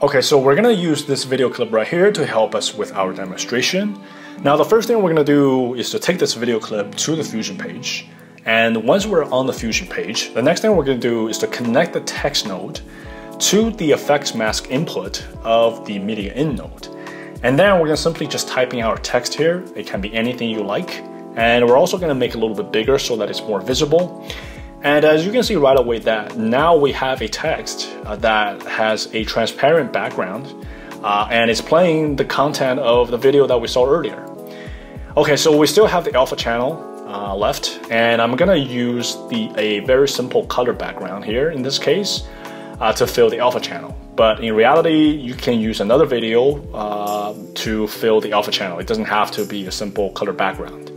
Okay, so we're gonna use this video clip right here to help us with our demonstration. Now the first thing we're gonna do is to take this video clip to the Fusion page. And once we're on the Fusion page, the next thing we're gonna do is to connect the text node to the effects mask input of the media in node. And then we're gonna simply just type in our text here. It can be anything you like. And we're also gonna make it a little bit bigger so that it's more visible. And as you can see right away that now we have a text uh, that has a transparent background uh, and it's playing the content of the video that we saw earlier. Okay, so we still have the alpha channel uh, left and I'm gonna use the a very simple color background here in this case uh, to fill the alpha channel. But in reality, you can use another video uh, to fill the alpha channel. It doesn't have to be a simple color background.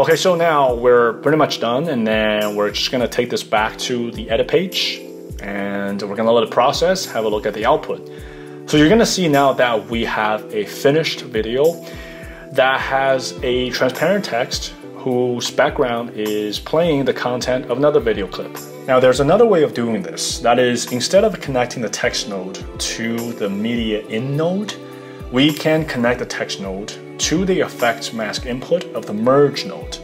Okay, so now we're pretty much done and then we're just gonna take this back to the edit page and we're gonna let it process, have a look at the output. So you're gonna see now that we have a finished video that has a transparent text whose background is playing the content of another video clip. Now there's another way of doing this. That is, instead of connecting the text node to the media in node, we can connect the text node to the effects mask input of the merge node.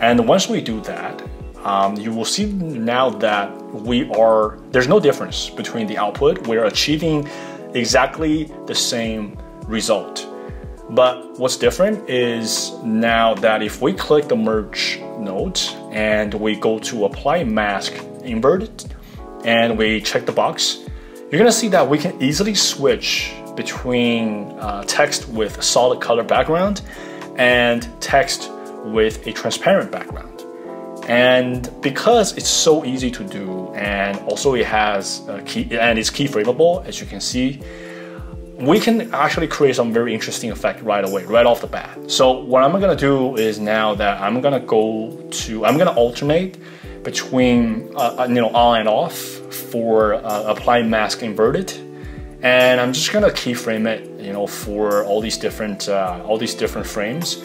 And once we do that, um, you will see now that we are, there's no difference between the output. We're achieving exactly the same result. But what's different is now that if we click the merge node and we go to apply mask inverted and we check the box, you're gonna see that we can easily switch between uh, text with a solid color background and text with a transparent background. And because it's so easy to do, and also it has key and it's keyframeable, as you can see, we can actually create some very interesting effect right away, right off the bat. So what I'm gonna do is now that I'm gonna go to, I'm gonna alternate between uh, uh you know on and off for uh, apply mask inverted and I'm just gonna keyframe it, you know, for all these different uh, all these different frames.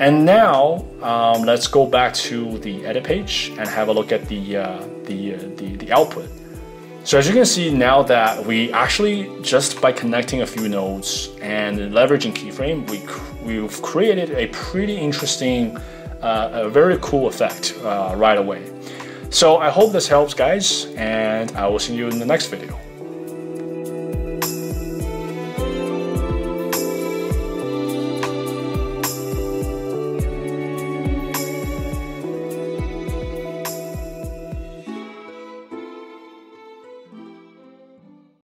And now um, let's go back to the edit page and have a look at the uh, the, uh, the the output. So as you can see now that we actually just by connecting a few nodes and leveraging keyframe, we we've created a pretty interesting, uh, a very cool effect uh, right away. So I hope this helps, guys, and I will see you in the next video.